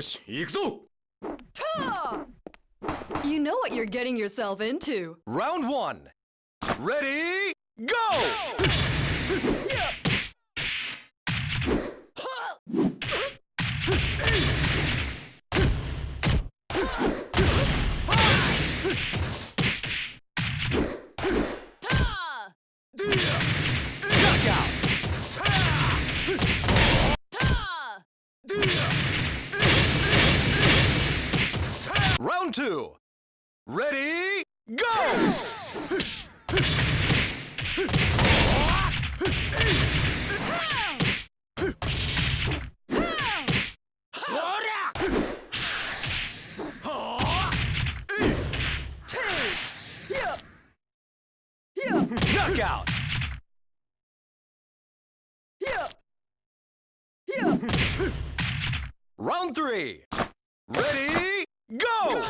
よし行くぞ You know what you're getting yourself into. Round one. Ready, go! Round two. Ready, go! Knockout! Round three. Ready, go!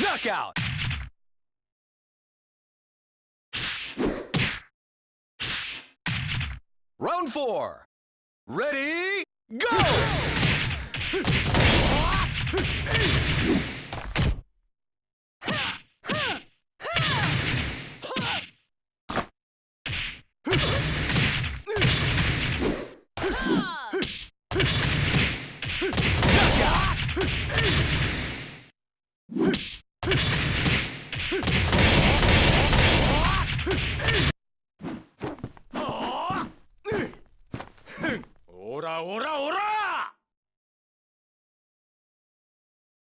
Knockout! Round four. Ready, go! オラオラ